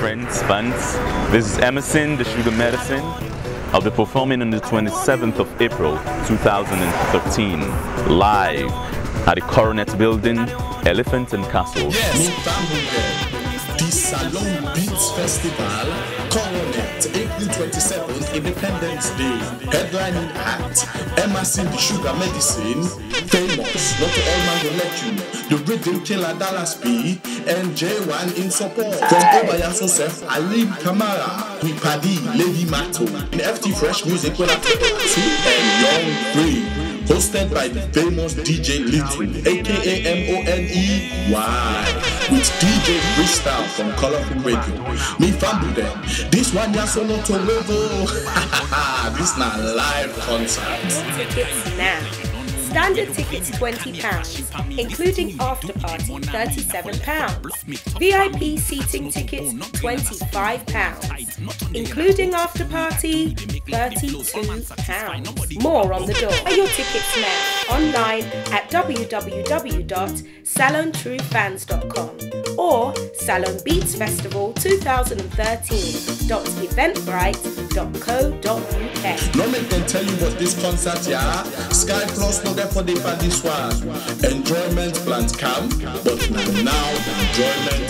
friends, fans. This is Emmerson, the Sugar Medicine. I'll be performing on the 27th of April 2013, live at the Coronet Building, Elephant and Castle. Yes, Salone Beats Festival, Coronet, April 27th, Independence Day. Headlining act, Emmerson the Sugar Medicine, Famous, not all man will let you. The Rhythm Killer Dallas B, and J1 in support. From Obaya Joseph, Alim Kamara, we Paddy, Lady Matto, in FT Fresh Music, when I and Young Free hosted by the famous DJ Little, aka M-O-N-E-Y, with DJ Freestyle from Colorful Radio. Me family them. This one ya solo to level. this not live concert. Now. Standard tickets £20, including after party £37. VIP seating tickets £25, including after party £32. More on the door. Buy your tickets now online at www.salonetruefans.com or Salone Beats Festival 2013.eventbrite.co.uk. Tell you what this concert yeah. Sky Plus no get for the for this one. Enjoyment plans come, but now, enjoyment.